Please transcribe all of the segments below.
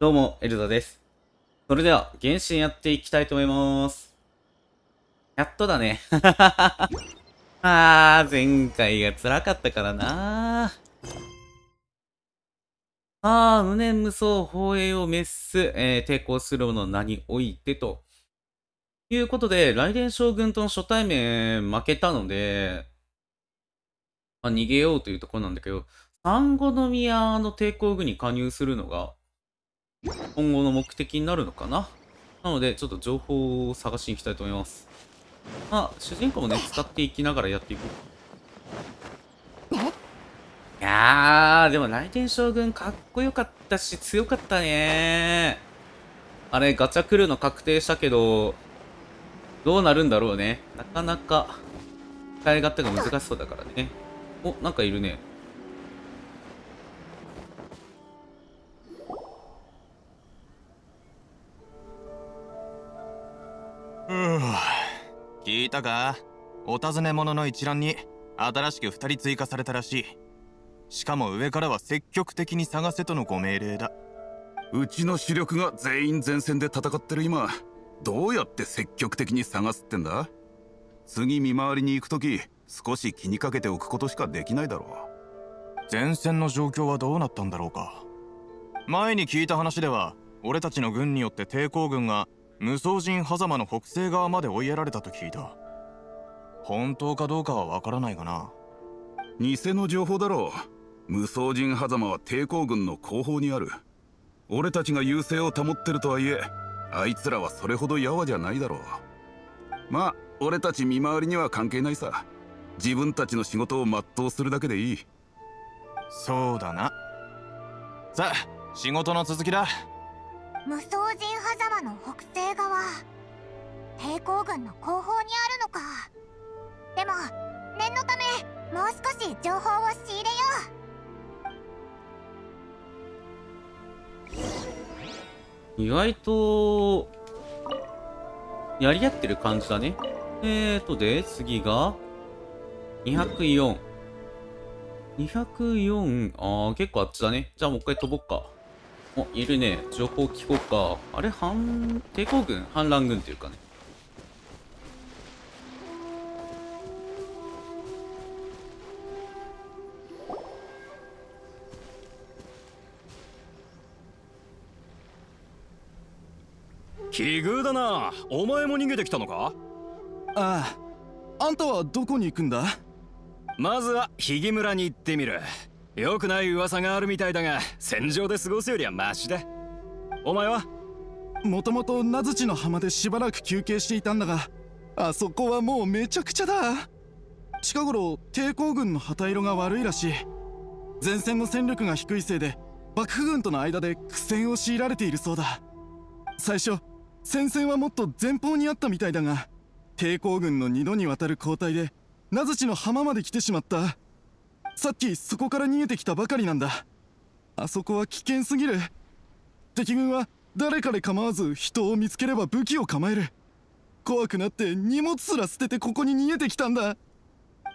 どうも、エルザです。それでは、原神やっていきたいと思います。やっとだね。あー、前回が辛かったからなあー、無念無双、放映を滅す、えー抵抗するもの名においてと。いうことで、雷電将軍との初対面負けたので、まあ、逃げようというところなんだけど、産後宮の抵抗軍に加入するのが、今後の目的になるのかな？なので、ちょっと情報を探しに行きたいと思います。まあ、主人公もね、使っていきながらやっていこう。いやー、でも、雷電将軍かっこよかったし、強かったねあれ、ガチャ来るの確定したけど、どうなるんだろうね。なかなか、使い勝手が難しそうだからね。お、なんかいるね。聞いたか？お尋ね者の一覧に新しく2人追加されたらしい。しかも上からは積極的に探せとのご命令だ。うちの主力が全員前線で戦ってる今どうやって積極的に探すってんだ？次見回りに行く時少し気にかけておくことしかできないだろ前線の状況はどうなったんだろうか。前に聞いた話では俺たちの軍によって抵抗軍が無双人狭間の北西側まで追いやられたと聞いた。本当かどうかはわからないがな。う偽の情報だろう。無双人狭間は抵抗軍の後方にある。俺たちが優勢を保ってるとはいえあいつらはそれほどやわじゃないだろう。まあ俺たち見回りには関係ないさ。自分たちの仕事を全うするだけでいい。そうだな。さあ仕事の続きだ無双人狭間の北西側抵抗軍の後方にあるのかでも念のためもう少し情報を仕入れよう意外と、やり合ってる感じだね。えーとで、次が、204。204、あー、結構あっちだね。じゃあもう一回飛ぼっか。お、いるね。情報聞こうか。あれ、反、抵抗軍？反乱軍っていうかね。奇遇だなお前も逃げてきたのか？あああんたはどこに行くんだ？まずはひぎ村に行ってみるよくない噂があるみたいだが戦場で過ごすよりはマシだ。お前は？もともと名槌の浜でしばらく休憩していたんだがあそこはもうめちゃくちゃだ。近頃抵抗軍の旗色が悪いらしい。前線の戦力が低いせいで幕府軍との間で苦戦を強いられているそうだ。最初戦線はもっと前方にあったみたいだが抵抗軍の2度にわたる交代で名槌の浜まで来てしまった。さっきそこから逃げてきたばかりなんだ。あそこは危険すぎる。敵軍は誰かで構わず人を見つければ武器を構える。怖くなって荷物すら捨ててここに逃げてきたんだ。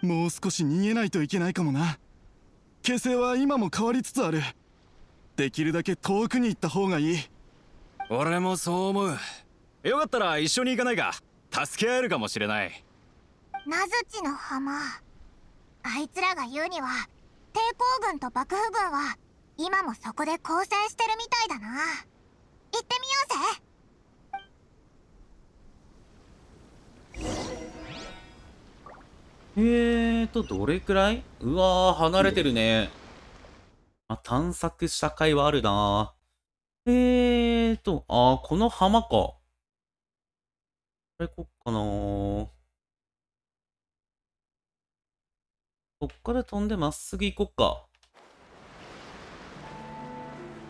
もう少し逃げないといけないかもな。形勢は今も変わりつつある。できるだけ遠くに行った方がいい。俺もそう思う。よかったら一緒に行かないか。助け合えるかもしれない。う名槌の浜あいつらが言うには抵抗軍と幕府軍は今もそこで交戦してるみたいだな。行ってみようぜ。えーと、どれくらい？うわー、離れてるね。あ、探索した回はあるな。えーと、あー、この浜か。これこっかな。こっから飛んでまっすぐ行こっか。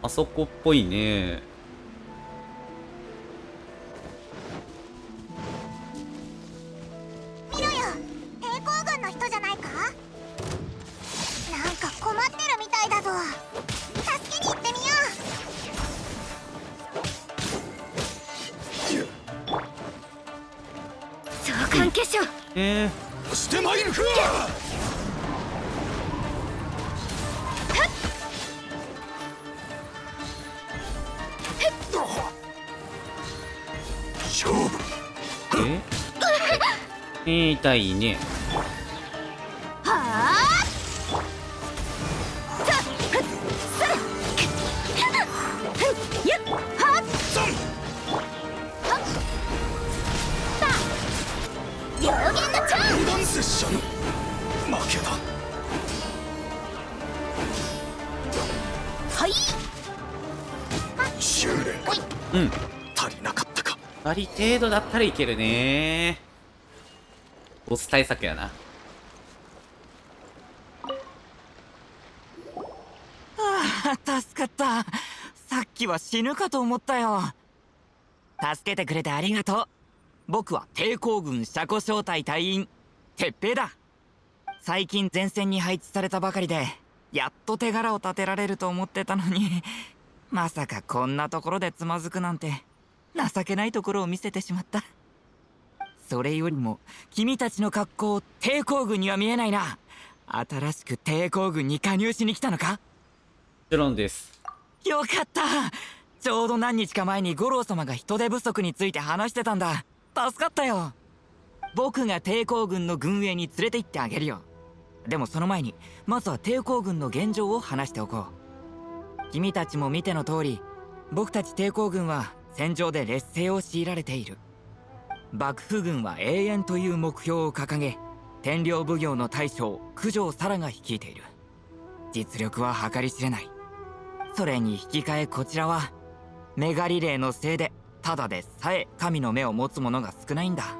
あそこっぽいね。見ろよ抵抗軍の人じゃないか？なんか困ってるみたいだぞ。助けに行ってみよ召喚化粧えー、してまいるかい修練うん足りなかったかあり程度だったらいけるねボス対策やな。あ助かった。さっきは死ぬかと思ったよ。助けてくれてありがとう。僕は抵抗軍車庫小隊隊員鉄平だ。最近前線に配置されたばかりでやっと手柄を立てられると思ってたのに。まさかこんなところでつまずくなんて情けないところを見せてしまった。それよりも君たちの格好抵抗軍には見えないな。新しく抵抗軍に加入しに来たのか？もちろんです。よかった。ちょうど何日か前に五郎様が人手不足について話してたんだ。助かったよ。僕が抵抗軍の軍営に連れて行ってあげるよ。でもその前にまずは抵抗軍の現状を話しておこう。君たちも見ての通り僕たち抵抗軍は戦場で劣勢を強いられている幕府軍は永遠という目標を掲げ天領奉行の大将九条沙羅が率いている。実力は計り知れない。それに引き換えこちらはメガリレーのせいでただでさえ神の目を持つ者が少ないんだ。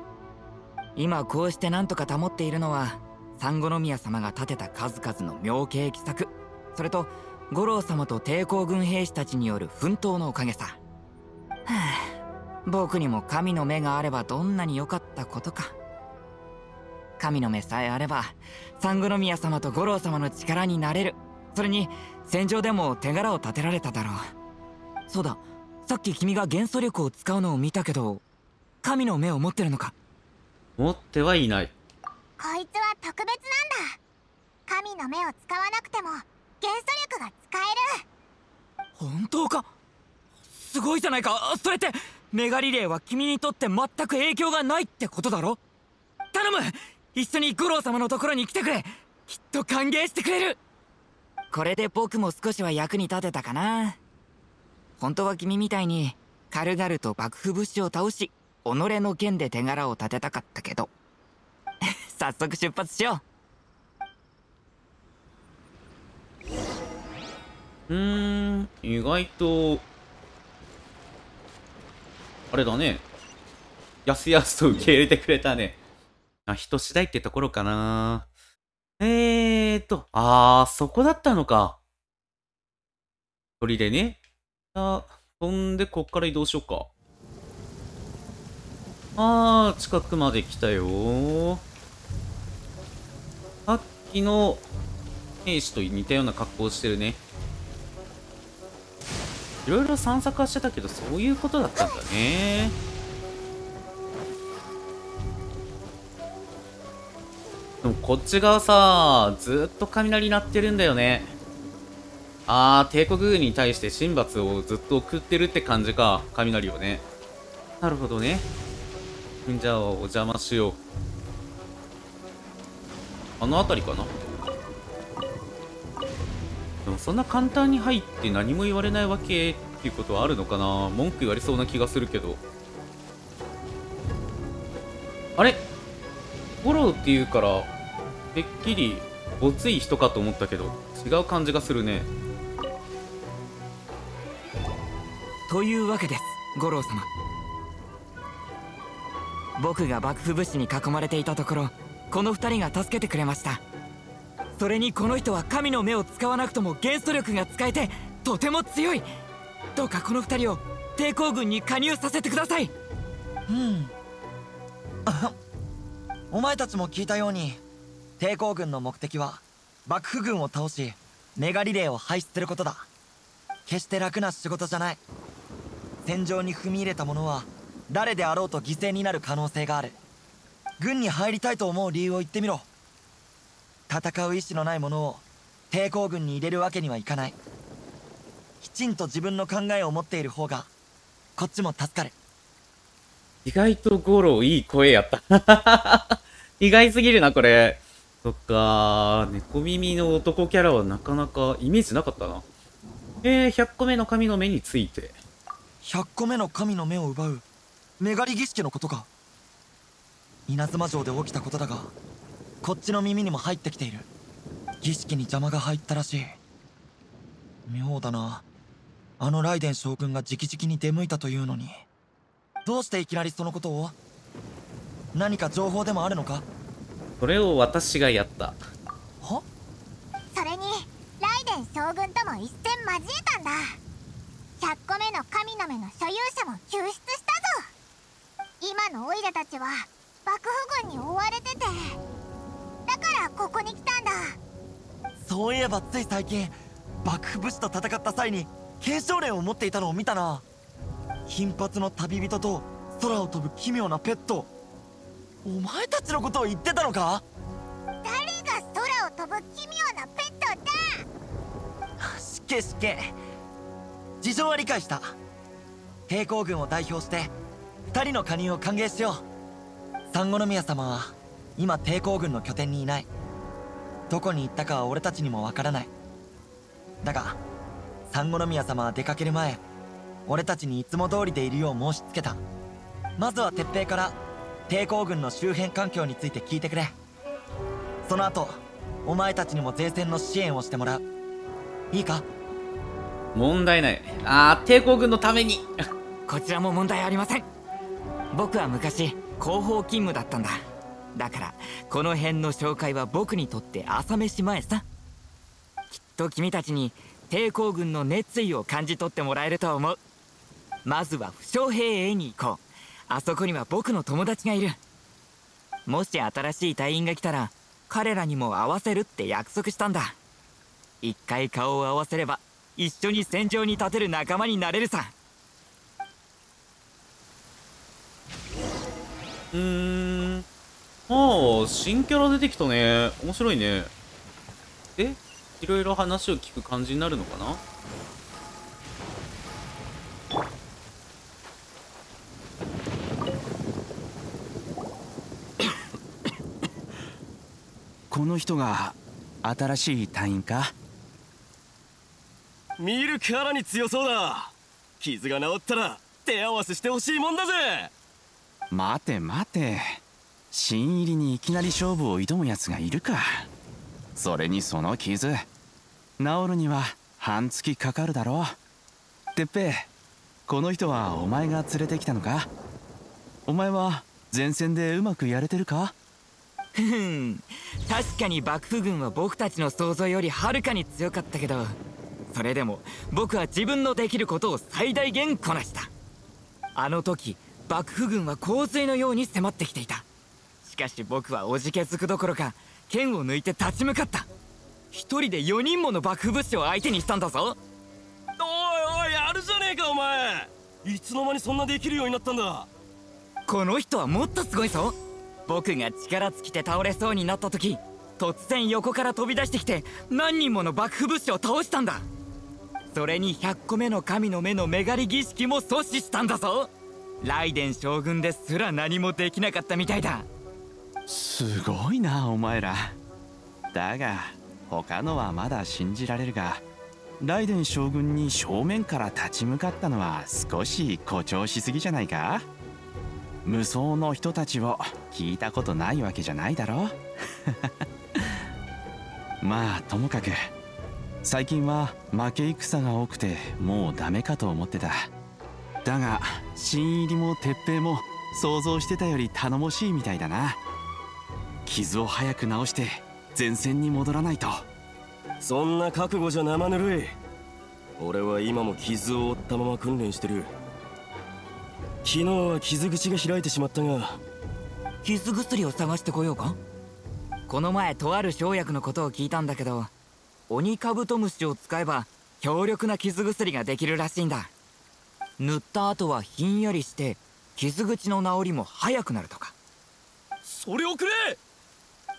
今こうして何とか保っているのは三五宮様が建てた数々の妙計奇策。それと五郎様と抵抗軍兵士たちによる奮闘のおかげさ。はあ。僕にも神の目があればどんなに良かったことか。神の目さえあれば三五宮様と五郎様の力になれる。それに戦場でも手柄を立てられただろう。そうだ。さっき君が元素力を使うのを見たけど神の目を持ってるのか。持ってはいない。こいつは特別なんだ。神の目を使わなくても元素力が使える。本当か？すごいじゃないか？それってメガリレーは君にとって全く影響がないってことだろ？頼む！一緒に五郎様のところに来てくれ！きっと歓迎してくれる！これで僕も少しは役に立てたかな。本当は君みたいに軽々と幕府武士を倒し己の剣で手柄を立てたかったけど。早速出発しよう。ーん意外とあれだね。やすやすと受け入れてくれたね。あ人次第ってところかな。えーとあーそこだったのか。鳥でね。あ飛んでこっから移動しようか。あー近くまで来たよ。さっきの兵士と似たような格好してるね。いろいろ散策はしてたけどそういうことだったんだね。でもこっち側さずっと雷鳴ってるんだよね。あー帝国軍に対して神罰をずっと送ってるって感じか。雷をね。なるほどね。じゃあお邪魔しよう。あの辺りかな？でもそんな簡単に入って何も言われないわけっていうことはあるのかな？文句言われそうな気がするけど。あれ？フォローっていうからてっきりごつい人かと思ったけど違う感じがするね。というわけです五郎様。僕が幕府武士に囲まれていたところこの二人が助けてくれました。それにこの人は神の目を使わなくとも元素力が使えてとても強い。どうかこの二人を抵抗軍に加入させてください。うん。お前たちも聞いたように抵抗軍の目的は幕府軍を倒しメガリレーを廃止することだ。決して楽な仕事じゃない。戦場に踏み入れた者は誰であろうと犠牲になる可能性がある。軍に入りたいと思う理由を言ってみろ。戦う意志のない者を抵抗軍に入れるわけにはいかないきちんと自分の考えを持っている方がこっちも助かる意外とゴロいい声やった 意外すぎるな、これ。そっか猫耳の男キャラはなかなかイメージなかったな。えー、100個目の神の目について。100個目の神の目を奪うメガリ儀式のことか稲妻城で起きたことだがこっちの耳にも入ってきている。儀式に邪魔が入ったらしい。妙だな。あのライデン将軍が直々に出向いたというのに。どうしていきなりそのことを？何か情報でもあるのか？それを私がやった。は？それにライデン将軍とも一戦交えたんだ。100個目の神の目の所有者も救出したぞ。今のオイラたちは幕府軍に追われててだからここに来たんだ。そういえばつい最近幕府武士と戦った際に継承連を持っていたのを見たな。金髪の旅人と空を飛ぶ奇妙なペット。お前たちのことを言ってたのか？誰が空を飛ぶ奇妙なペットだ？しっけしっけ。事情は理解した。抵抗軍を代表して2人の加入を歓迎しよう。三宮様は今抵抗軍の拠点にいない。どこに行ったかは俺たちにもわからない。だが三宮様は出かける前俺たちにいつも通りでいるよう申し付けた。まずは鉄平から抵抗軍の周辺環境について聞いてくれ。その後お前たちにも前線の支援をしてもらう。いいか？問題ない。あー、抵抗軍のために。こちらも問題ありません。僕は昔広報勤務だったんだだからこの辺の紹介は僕にとって朝飯前さ。きっと君たちに抵抗軍の熱意を感じ取ってもらえると思う。まずは負傷兵営に行こう。あそこには僕の友達がいる。もし新しい隊員が来たら彼らにも会わせるって約束したんだ。一回顔を合わせれば一緒に戦場に立てる仲間になれるさ。うん。ああ、新キャラ出てきたね。面白いね。え？いろいろ話を聞く感じになるのかな？この人が新しい隊員か？見るからに強そうだ。傷が治ったら手合わせしてほしいもんだぜ。待て待て新入りにいきなり勝負を挑むやつがいるか。それにその傷。治るには半月かかるだろう。てっぺこの人はお前が連れてきたのか？お前は前線でうまくやれてるか？ふふん確かに幕府軍は僕たちの想像よりはるかに強かったけどそれでも僕は自分のできることを最大限こなした。あの時幕府軍は洪水のように迫ってきていた。しかし僕はおじけづくどころか剣を抜いて立ち向かった。一人で4人もの幕府武士を相手にしたんだぞ。おいおいやるじゃねえかお前。いつの間にそんなできるようになったんだ。この人はもっとすごいぞ。僕が力尽きて倒れそうになった時突然横から飛び出してきて何人もの幕府武士を倒したんだ。それに100個目の神の目のメガリ儀式も阻止したんだぞ。ライデン将軍ですら何もできなかったみたいだすごいなお前ら。だが他のはまだ信じられるがライデン将軍に正面から立ち向かったのは少し誇張しすぎじゃないか？無双の人たちを聞いたことないわけじゃないだろ？まあともかく最近は負け戦が多くてもうダメかと思ってた。だが新入りも鉄平も想像してたより頼もしいみたいだな。傷を早く治して前線に戻らないと。そんな覚悟じゃ生ぬるい。俺は今も傷を負ったまま訓練してる。昨日は傷口が開いてしまったが。傷薬を探してこようか？この前とある生薬のことを聞いたんだけどオニカブトムシを使えば強力な傷薬ができるらしいんだ。塗った後はひんやりして傷口の治りも早くなるとか。それをくれ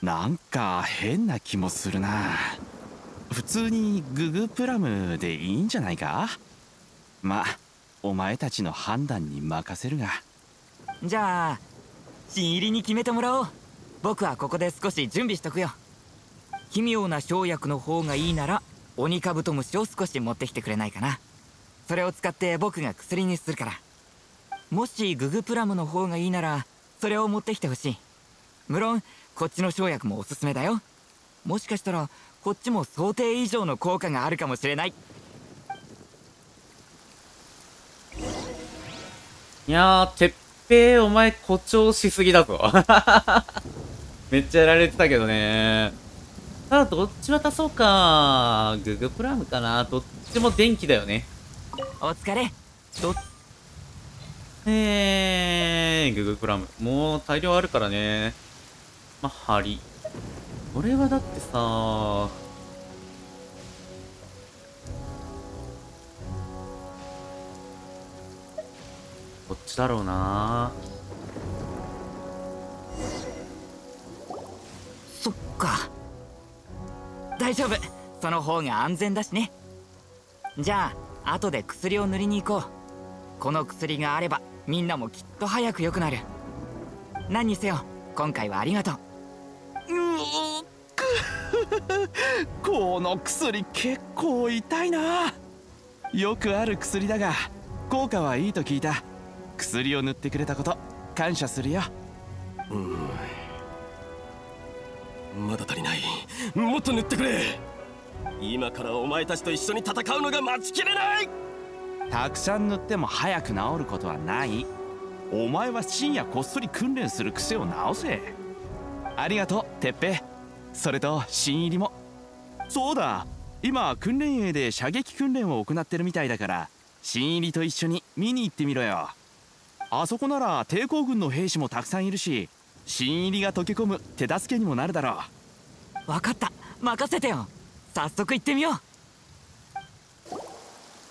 なんか変な気もするな。普通にググプラムでいいんじゃないか？まあお前たちの判断に任せるが。じゃあ新入りに決めてもらおう。僕はここで少し準備しとくよ。奇妙な生薬の方がいいならオニカブトムシを少し持ってきてくれないかな。それを使って僕が薬にするから。もしググプラムの方がいいならそれを持ってきてほしい。無論こっちの生薬もおすすめだよもしかしたらこっちも想定以上の効果があるかもしれないいやー、てっぺー、お前誇張しすぎだぞ。めっちゃやられてたけどね。ただ、どっち渡そうか。ググプラムかな。どっちも電気だよね。お疲れどえー、ググプラム。もう大量あるからね。まあ、針。これはだってさこっちだろうな。そっか。大丈夫。その方が安全だしね。じゃあ後で薬を塗りに行こう。この薬があればみんなもきっと早く良くなる。何にせよ今回はありがとう。この薬結構痛いな。よくある薬だが効果はいいと聞いた。薬を塗ってくれたこと感謝するよ。うん。まだ足りない。もっと塗ってくれ。今からお前たちと一緒に戦うのが待ちきれない。たくさん塗っても早く治ることはない。お前は深夜こっそり訓練する癖を直せ。ありがとうてっぺそれと新入りも。そうだ。今訓練営で射撃訓練を行ってるみたいだから新入りと一緒に見に行ってみろよ。あそこなら抵抗軍の兵士もたくさんいるし新入りが溶け込む手助けにもなるだろう。分かった。任せてよ。早速行ってみよう。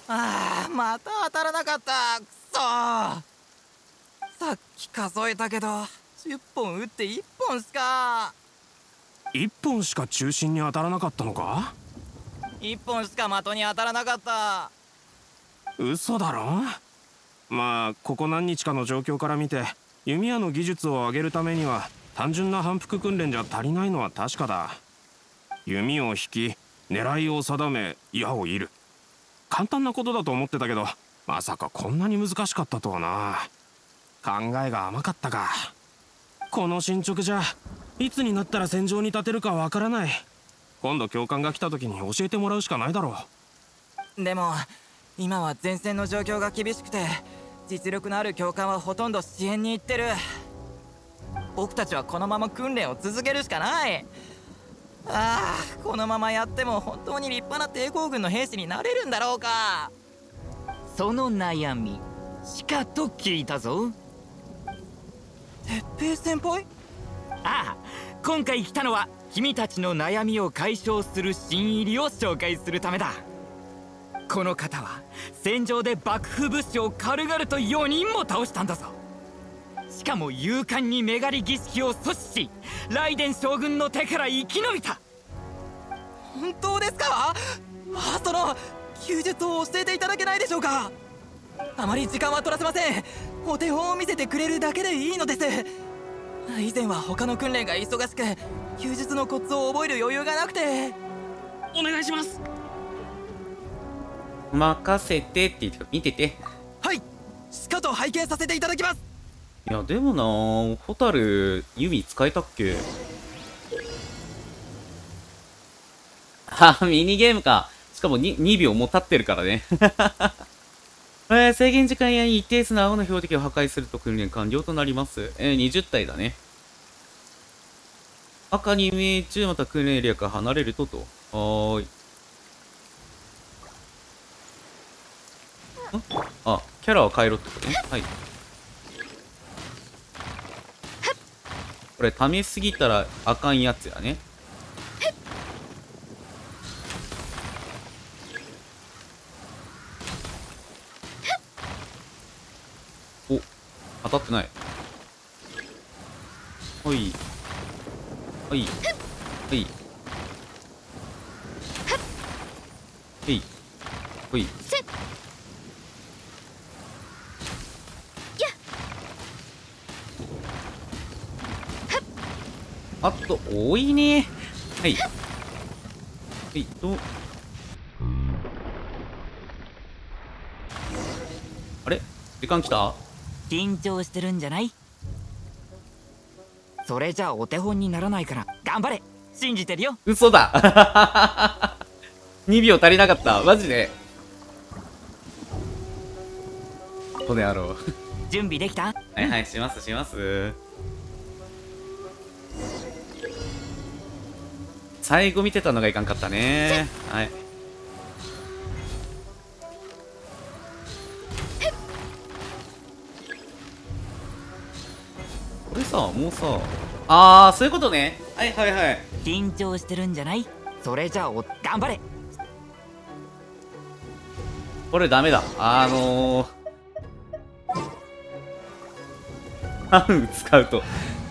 ああまた当たらなかった。くそさっき数えたけど10本打って1本しか1本しか中心に当たらなかったのか？1本しか的に当たらなかった。嘘だろ？まあここ何日かの状況から見て弓矢の技術を上げるためには単純な反復訓練じゃ足りないのは確かだ。弓を引き狙いを定め矢を射る。簡単なことだと思ってたけどまさかこんなに難しかったとはな。考えが甘かったか。この進捗じゃいつになったら戦場に立てるかわからない。今度教官が来た時に教えてもらうしかないだろう。でも今は前線の状況が厳しくて実力のある教官はほとんど支援に行ってる。僕たちはこのまま訓練を続けるしかない。ああこのままやっても本当に立派な抵抗軍の兵士になれるんだろうか。その悩みしかと聞いたぞ。鉄平先輩？ああ今回来たのは君たちの悩みを解消する新入りを紹介するためだ。この方は戦場で幕府武士を軽々と4人も倒したんだぞ。しかも勇敢にメガリ儀式を阻止しライデン将軍の手から生き延びた。本当ですか？まあその休日を教えていただけないでしょうか。あまり時間は取らせません。お手本を見せてくれるだけでいいのです。以前は他の訓練が忙しく休日のコツを覚える余裕がなくて。お願いします。任せてって言って見てて。はい。しかと拝見させていただきます。いやでもなホタル弓使えたっけ？あミニゲームか。しかも 2, 2秒も経ってるからねえー、制限時間や一定数の青の標的を破壊すると訓練完了となります。えー、20体だね。赤に命中また訓練エリアから離れるとと。はーい。あ、キャラは変えろってことね。はい。これ、試しすぎたらあかんやつやね。当たってない。ほい。ほい。ほい。ほい。ほい。あと多いねはいはいとあれ？時間来た？緊張してるんじゃない？それじゃあお手本にならないから頑張れ！信じてるよ！嘘だ！2秒足りなかった。マジで。この野郎。準備できた？はいはいしますします。最後見てたのがいかんかったね。はいさもうさ。ああそういうことね。はいはいはい。緊張してるんじゃない？それじゃあお頑張れ。これダメだ。あのー、ターン使うと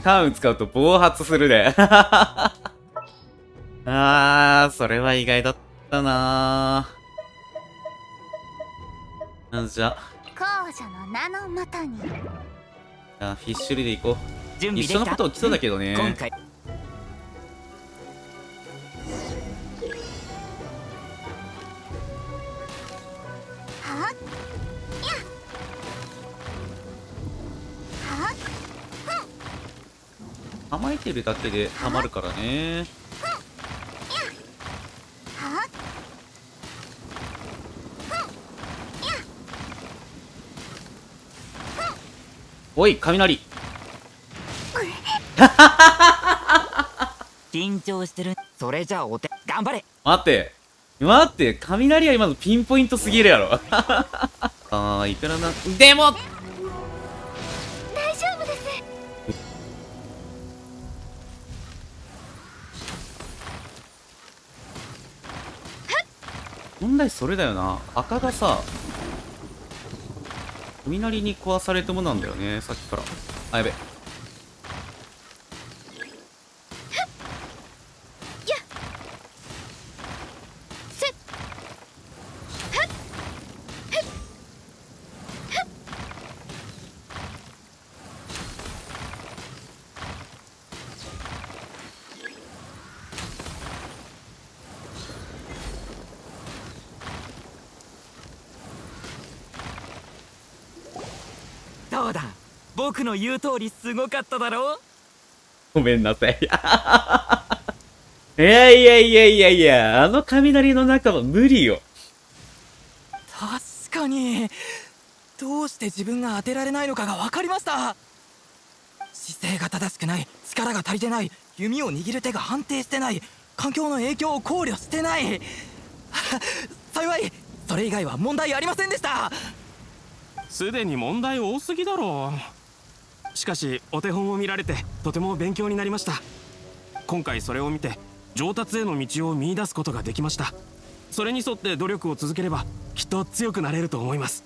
ターン使うと暴発するね あーそれは意外だったなー。じゃ。公女の名のもとに。じゃあフィッシュリでいこう準備一緒のこと起きそうだけどね。今回。構えてるだけでハマるからね。おい雷緊張してる。それじゃあお手頑張れ。待って。待って。雷は今のピンポイントすぎるやろ。あーいくらな？でも。大丈夫です。問題それだよな。赤がさ雷に壊されたものなんだよねさっきから。あやべどうだ。僕の言う通りすごかっただろ？うごめんなさい。いやいやいやいやいやあの雷の中は無理よ。確かに。どうして自分が当てられないのかが分かりました。姿勢が正しくない力が足りてない弓を握る手が安定してない環境の影響を考慮してない。幸いそれ以外は問題ありませんでしたすでに問題多すぎだろ。うしかしお手本を見られてとても勉強になりました。今回それを見て上達への道を見出すことができました。それに沿って努力を続ければきっと強くなれると思います。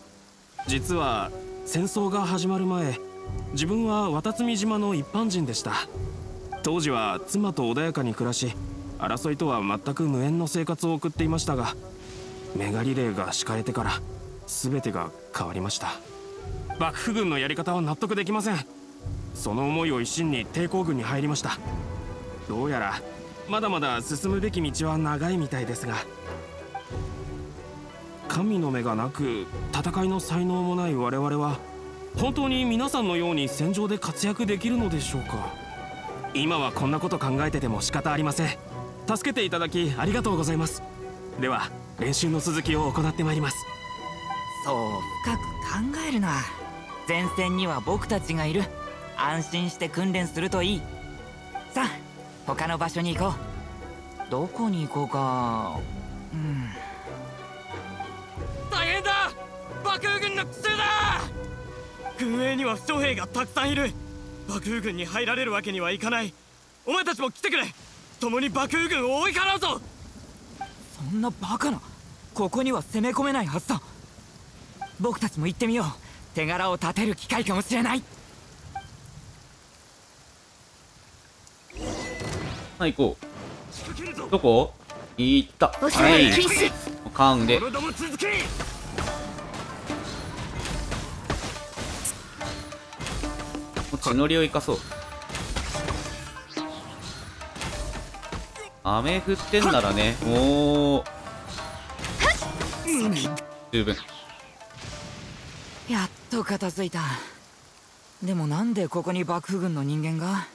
実は戦争が始まる前自分は渡積島の一般人でした。当時は妻と穏やかに暮らし争いとは全く無縁の生活を送っていましたがメガリレーが敷かれてから全てが変わりました。幕府軍のやり方は納得できません。その思いを一身に抵抗軍に入りました。どうやらまだまだ進むべき道は長いみたいですが神の目がなく戦いの才能もない我々は本当に皆さんのように戦場で活躍できるのでしょうか。今はこんなこと考えてても仕方ありません。助けていただきありがとうございます。では練習の続きを行ってまいります。そう深く考えるな。前線には僕たちがいる。安心して訓練するといい。さあ他の場所に行こう。どこに行こうか。うん。大変だ！幕府軍の奇襲だ！軍営には負傷兵がたくさんいる。幕府軍に入られるわけにはいかない。お前たちも来てくれ！共に幕府軍を追い払うぞ！そんなバカな。ここには攻め込めないはずだ僕たちも行ってみよう。手柄を立てる機会かもしれない。はい行こう。どこ？行った。はい。カウンで。血のりを生かそう。雨降ってんならね。もう十分やっと片付いた。でもなんでここに幕府軍の人間が？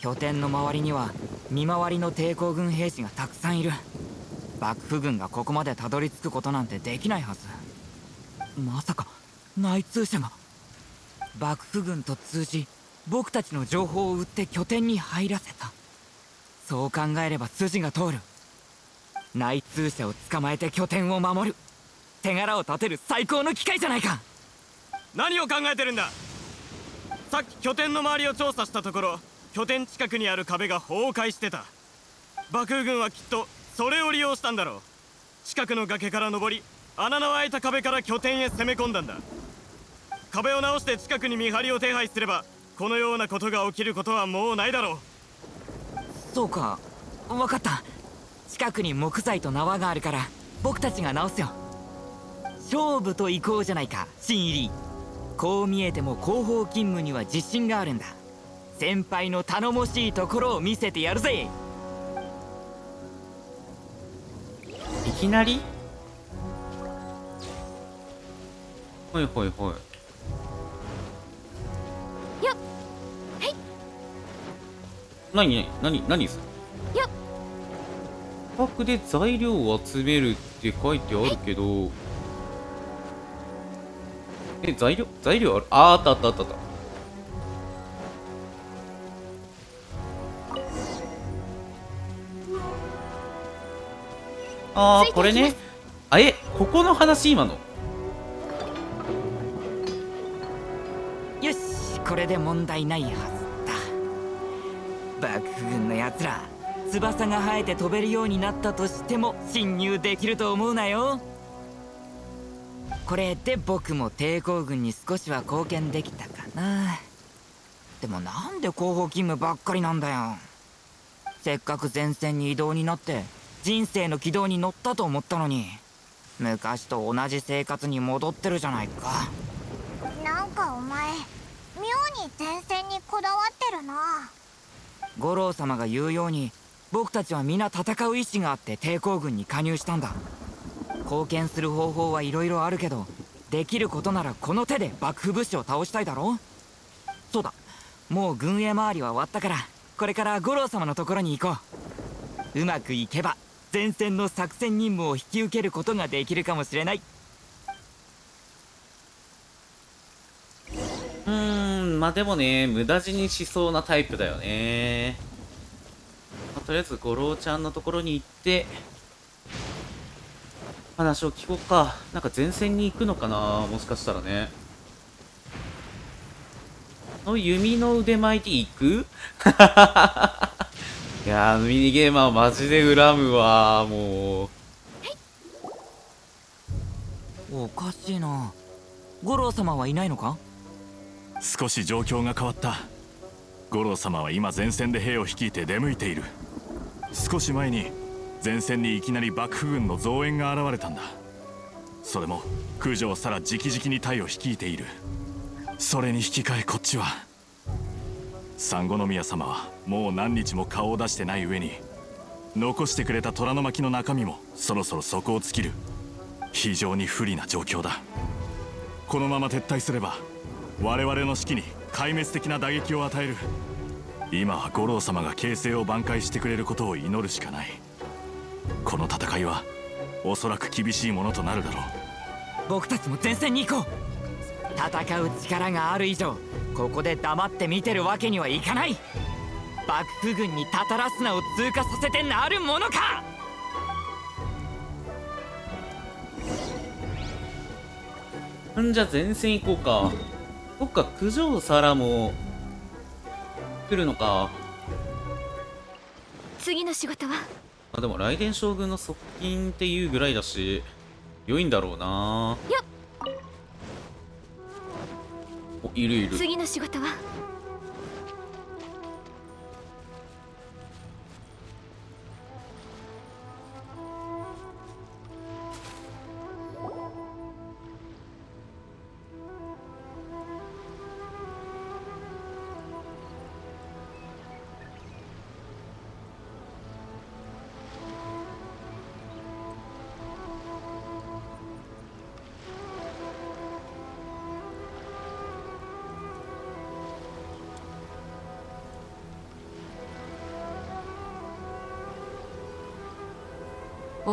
拠点の周りには見回りの抵抗軍兵士がたくさんいる。幕府軍がここまでたどり着くことなんてできないはず。まさか内通者が。幕府軍と通じ僕たちの情報を売って拠点に入らせた。そう考えれば筋が通る。内通者を捕まえて拠点を守る。手柄を立てる最高の機会じゃないか。何を考えてるんだ。さっき拠点の周りを調査したところ拠点近くにある壁が崩壊してた。幕府軍はきっとそれを利用したんだろう。近くの崖から登り穴の開いた壁から拠点へ攻め込んだんだ。壁を直して近くに見張りを手配すればこのようなことが起きることはもうないだろう。そうか。分かった。近くに木材と縄があるから僕たちが直すよ勝負と行こうじゃないか新入り。こう見えても後方勤務には自信があるんだ。先輩の頼もしいところを見せてやるぜ。いきなり？はいはいはい。よっはい。何何何するよっ。価格で材料を集めるって書いてあるけどえ材料材料ある？あーあったあったあったあった。ああこれね。あえここの話今の？よしこれで問題ないはずだ。幕府軍のやつら翼が生えて飛べるようになったとしても侵入できると思うなよこれで僕も抵抗軍に少しは貢献できたかな。でもなんで後方勤務ばっかりなんだよ。せっかく前線に移動になって人生の軌道に乗ったと思ったのに。昔と同じ生活に戻ってるじゃないか。なんかお前妙に前線にこだわってるな。五郎様が言うように僕たちは皆戦う意志があって抵抗軍に加入したんだ貢献する方法はいろいろあるけどできることならこの手で幕府武士を倒したいだろ？そうだ。もう軍営回りは終わったからこれから五郎様のところに行こう。うまくいけば前線の作戦任務を引き受けることができるかもしれない。うーんまあでもね無駄死にしそうなタイプだよね、まあとりあえず五郎ちゃんのところに行って話を聞こうか。なんか前線に行くのかな？もしかしたらね。の弓の腕前で行く？いやーミニゲーマーマジで恨むわもう。おかしいな。五郎様はいないのか？少し状況が変わった。五郎様は今前線で兵を率いて出向いている。少し前に前線にいきなり幕府軍の増援が現れたんだ。それも九条沙羅直々に隊を率いている。それに引き換えこっちは三五宮様はもう何日も顔を出してない上に残してくれた虎の巻の中身もそろそろ底を尽きる。非常に不利な状況だ。このまま撤退すれば我々の士気に壊滅的な打撃を与える。今は五郎様が形勢を挽回してくれることを祈るしかない。この戦いはおそらく厳しいものとなるだろう。僕たちも前線に行こう。戦う力がある以上ここで黙って見てるわけにはいかない。幕府軍にタタラスナを通過させてなるものか。んじゃ前線行こうか。そっか九条皿も来るのか。次の仕事は？あでも雷電将軍の側近っていうぐらいだし良いんだろうな。おいるいる。次の仕事は？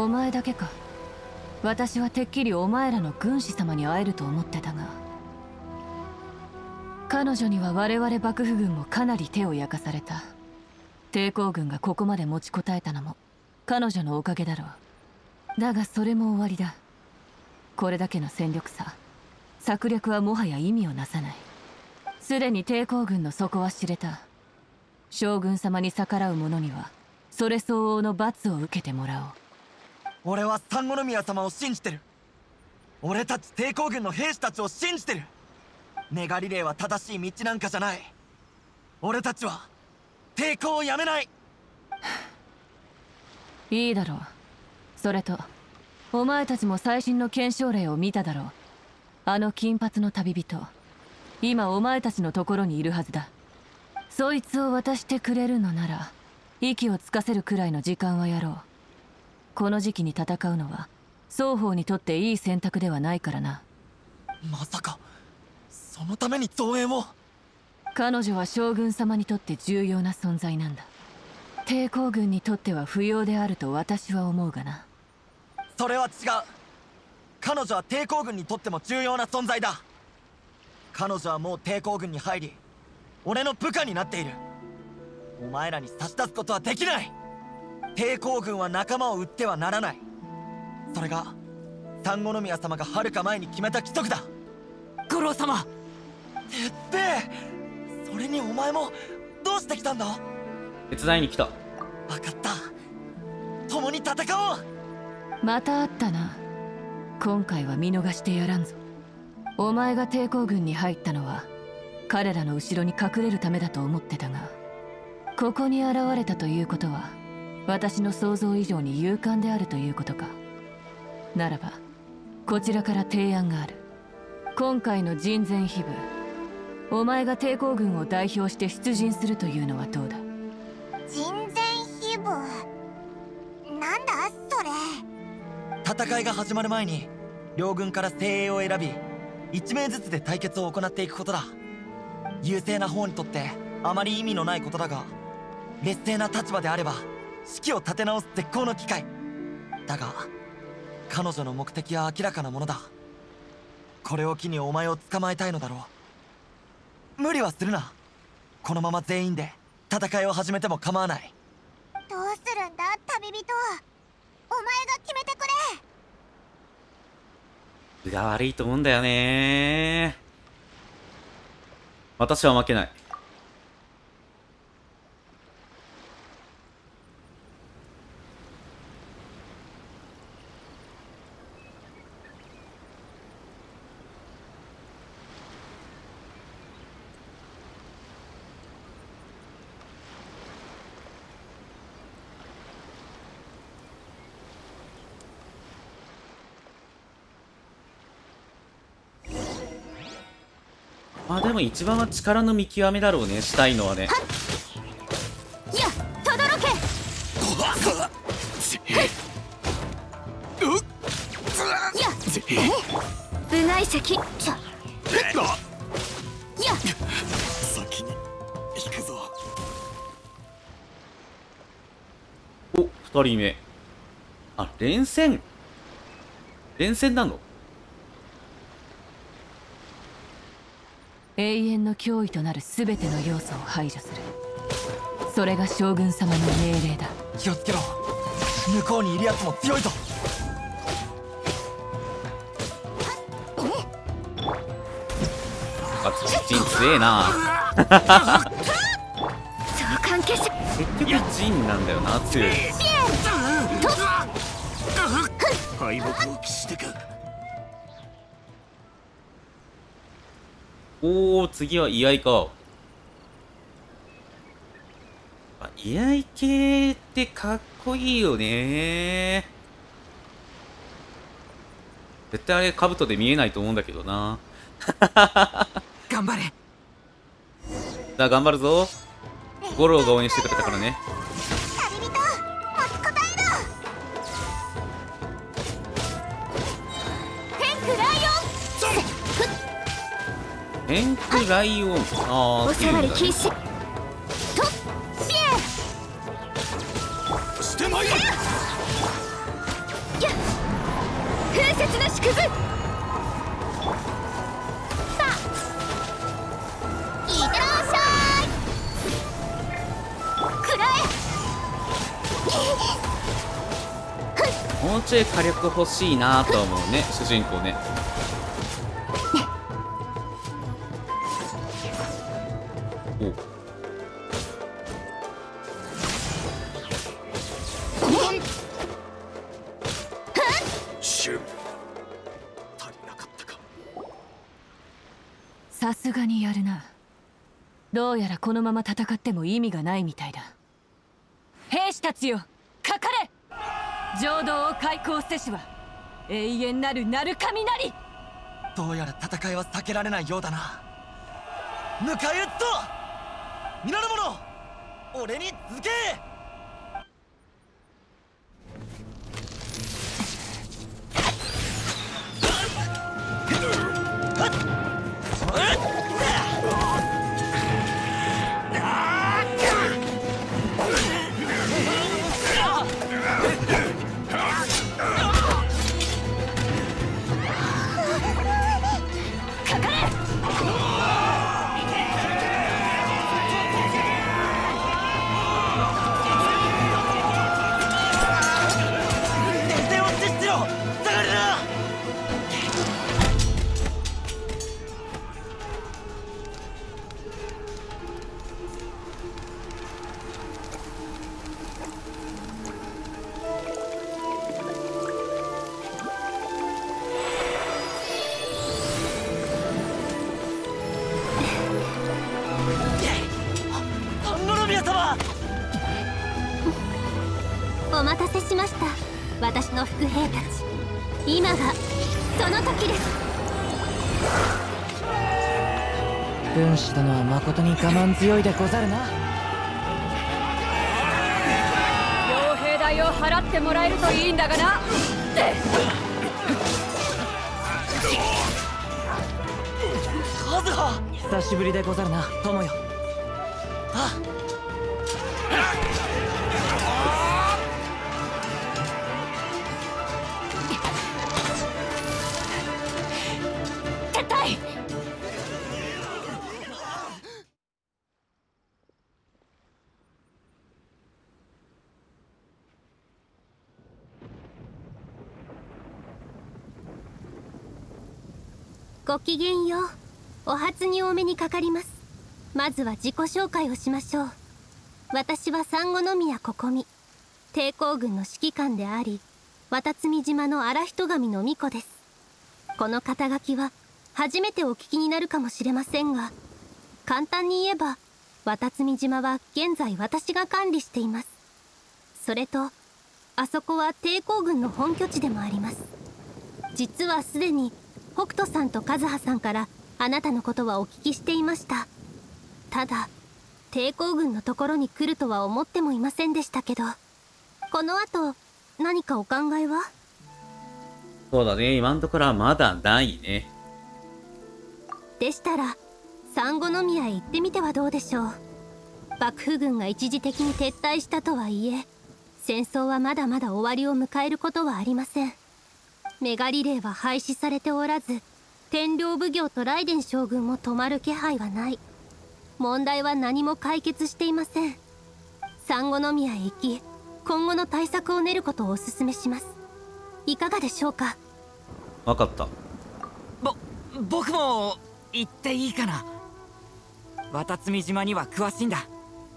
お前だけか。私はてっきりお前らの軍師様に会えると思ってたが彼女には我々幕府軍もかなり手を焼かされた。抵抗軍がここまで持ちこたえたのも彼女のおかげだろう。だがそれも終わりだ。これだけの戦力差。策略はもはや意味をなさない。すでに抵抗軍の底は知れた。将軍様に逆らう者にはそれ相応の罰を受けてもらおう。俺は三五宮様を信じてる。俺たち抵抗軍の兵士たちを信じてる。ネガリレーは正しい道なんかじゃない。俺たちは抵抗をやめない。いいだろう。それとお前たちも最新の検証例を見ただろう。あの金髪の旅人。今お前たちのところにいるはずだ。そいつを渡してくれるのなら息をつかせるくらいの時間はやろう。この時期に戦うのは双方にとっていい選択ではないからな。まさかそのために増援を。彼女は将軍様にとって重要な存在なんだ。抵抗軍にとっては不要であると私は思うがな。それは違う。彼女は抵抗軍にとっても重要な存在だ。彼女はもう抵抗軍に入り俺の部下になっている。お前らに差し出すことはできない抵抗軍は仲間を撃ってはならない。それが三五宮様がはるか前に決めた規則だ。五郎様。てっぺそれにお前もどうしてきたんだ？手伝いに来た。分かった。共に戦おう。また会ったな。今回は見逃してやらんぞ。お前が抵抗軍に入ったのは彼らの後ろに隠れるためだと思ってたがここに現れたということは私の想像以上に勇敢であるということか。ならばこちらから提案がある。今回の人前秘部お前が抵抗軍を代表して出陣するというのはどうだ？人前秘部なんだそれ。戦いが始まる前に両軍から精鋭を選び1名ずつで対決を行っていくことだ。優勢な方にとってあまり意味のないことだが劣勢な立場であれば士気を立て直す絶好の機会。だが彼女の目的は明らかなものだ。これを機にお前を捕まえたいのだろう。無理はするな。このまま全員で戦いを始めても構わない。どうするんだ旅人お前が決めてくれ。が悪いと思うんだよね。私は負けない一番は力の見極めだろうねしたいのはね。いやとどろけいや部外石いや。先に行くぞ。お二人目。あ連戦。連戦なの？永遠の脅威となる全ての要素を排除する。それが将軍様の命令だ。気をつけろ。向こうにいるやつも強いぞ。あジン強えな。そう関係者結局ジンなんだよな強い。敗北を喫してかおお次は居合か。あ居合系ってかっこいいよね。絶対あれ兜で見えないと思うんだけどな。頑張れ。さあ頑張るぞ。五郎が応援してくれたからねろ天空ライオン。天空ライオンああおさわり禁止と支してまいれいってらっしゃい。くらえもうちょい火力欲しいなとは思うね主人公ねどうやらこのまま戦っても意味がないみたいだ。兵士たちよかかれ！浄土を開口せしは永遠なる鳴神なり！どうやら戦いは避けられないようだな。迎え撃つと皆の者俺に続け電線強いでござるな。傭兵代を払ってもらえるといいんだがな。カズハ。久しぶりでござるな友よまずは自己紹介をしましょう。私は産後宮ここみ。抵抗軍の指揮官であり渡積島の荒人神の巫女です。この肩書きは初めてお聞きになるかもしれませんが簡単に言えば渡積島は現在私が管理しています。それとあそこは抵抗軍の本拠地でもあります。実はすでに北斗さんと和葉さんからあなたのことはお聞きしていました。ただ抵抗軍のところに来るとは思ってもいませんでしたけどこの後何かお考えは？そうだね。今のところはまだないね。でしたら産後宮へ行ってみてはどうでしょう。幕府軍が一時的に撤退したとはいえ戦争はまだまだ終わりを迎えることはありません。メガリレーは廃止されておらず天領奉行と雷電将軍も止まる気配はない問題は何も解決していません。産後宮へ行き今後の対策を練ることをお勧めします。いかがでしょうか？わかった。ぼ僕も行っていいかな。渡積島には詳しいんだ。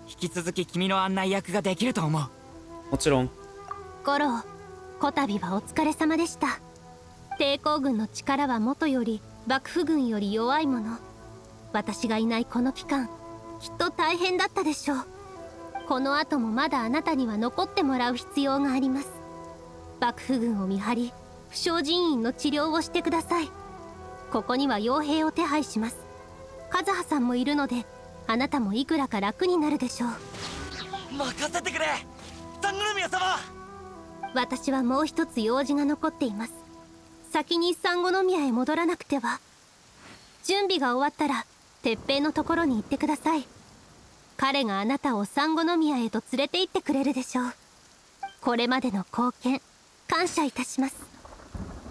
引き続き君の案内役ができると思う。もちろん。五郎こたびはお疲れ様でした。抵抗軍の力はもとより幕府軍より弱いもの私がいないこの期間きっと大変だったでしょう。この後もまだあなたには残ってもらう必要があります。幕府軍を見張り負傷人員の治療をしてください。ここには傭兵を手配します。和葉さんもいるのであなたもいくらか楽になるでしょう。任せてくれサングルミヤ様。私はもう一つ用事が残っています。先に産後宮へ戻らなくては。準備が終わったら鉄平のところに行ってください。彼があなたを産後宮へと連れて行ってくれるでしょう。これまでの貢献感謝いたします。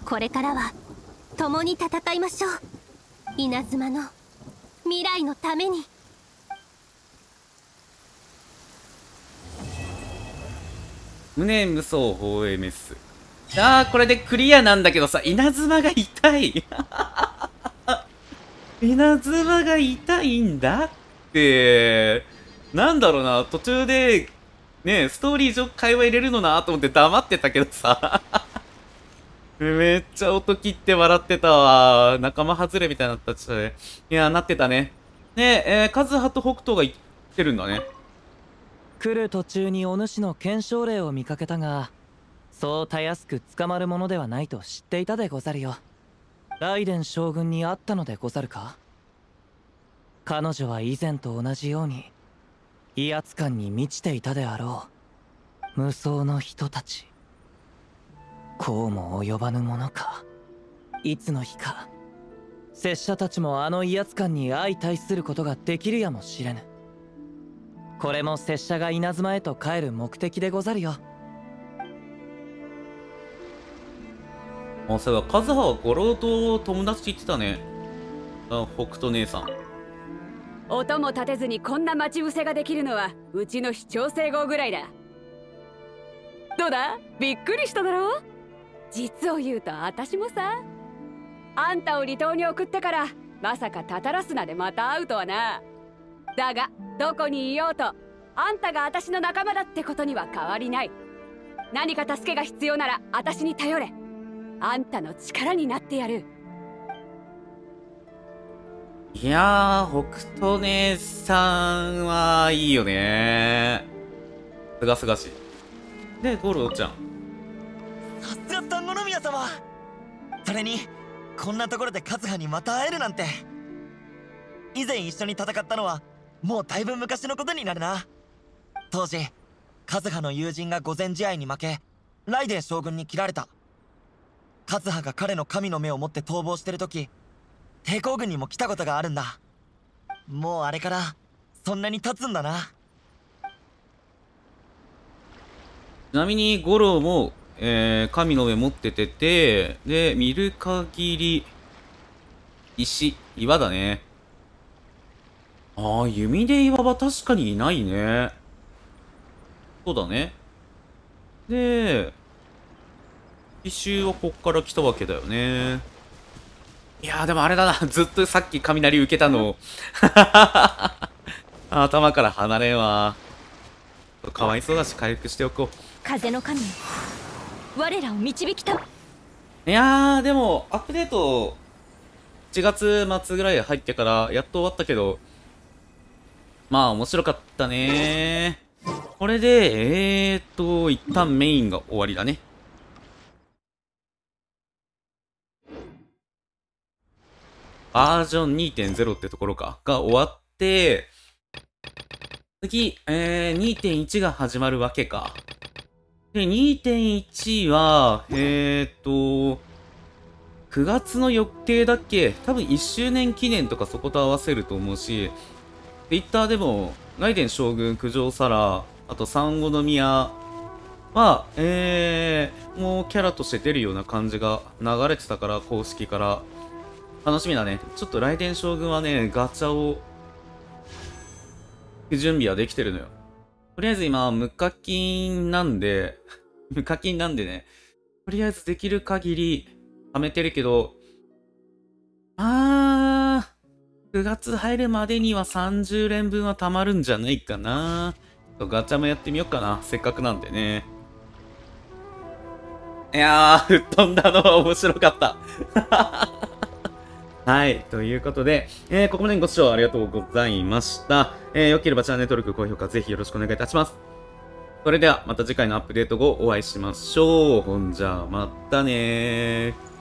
これからは共に戦いましょう。稲妻の未来のために。胸無双放映メス。あーこれでクリアなんだけどさ稲妻が痛い。稲妻が痛いんだってなんだろうな途中でねストーリー上会話入れるのなと思って黙ってたけどさ。めっちゃ音切って笑ってたわ。仲間外れみたいになったっちね。いやなってたね。ねえー、カズハと北斗が行ってるんだね。来る途中にお主の検証令を見かけたがそうたやすく捕まるものではないと知っていたでござるよ。ライデン将軍に会ったのでござるか？彼女は以前と同じように威圧感に満ちていたであろう無双の人たち。こうも及ばぬものか。いつの日か拙者たちもあの威圧感に相対することができるやもしれぬ。これも拙者が稲妻へと帰る目的でござるよ。あ、そういえば、カズハは五郎と友達って言ってたね。あ、北斗姉さん。音も立てずにこんな待ち伏せができるのはうちの市長整合ぐらいだ。どうだ？びっくりしただろ？う実を言うと私もさ。あんたを離島に送ってからまさかタタラスナでまた会うとはな。だがどこにいようとあんたが私の仲間だってことには変わりない。何か助けが必要なら私に頼れ。あんたの力になってやる。いやー、北斗姉さんはいいよね。すがすがしい。で、五郎ちゃん。さすが三五宮様。それにこんなところでカズハにまた会えるなんて。以前一緒に戦ったのはもうだいぶ昔のことになるな。当時カズハの友人が御前試合に負けライデン将軍に切られたカズハが彼の神の目を持って逃亡してる時抵抗軍にも来たことがあるんだもうあれからそんなに経つんだなちなみに、五郎も、えー、神の目持っててて、で、見る限り、石、岩だね。ああ、弓で岩は確かにいないね。そうだね。で、奇襲はこっから来たわけだよね。いやーでもあれだな。ずっとさっき雷受けたの。頭から離れんわ。かわいそうだし回復しておこう。風の神我らを導きたいやー、でも、アップデート、1月末ぐらい入ってから、やっと終わったけど、まあ、面白かったねこれで、えーと、一旦メインが終わりだね。バージョン2.0ってところか、が終わって、次、えー、2.1が始まるわけか。で、2.1は、えーと、9月の予定だっけ？多分1周年記念とかそこと合わせると思うし、Twitter でも、ライデン将軍、九条サラ、あと三五宮は、えー、もうキャラとして出るような感じが流れてたから、公式から。楽しみだね。ちょっとライデン将軍はね、ガチャを、準備はできてるのよ。とりあえず今、無課金なんで、無課金なんでね、とりあえずできる限り、貯めてるけど、あー、9月入るまでには30連分は貯まるんじゃないかな。ガチャもやってみようかな。せっかくなんでね。いやー、吹っ飛んだのは面白かった。はい。ということで、えー、ここまでご視聴ありがとうございました。えー、良ければチャンネル登録、高評価、ぜひよろしくお願いいたします。それでは、また次回のアップデート後お会いしましょう。ほんじゃ、またねー。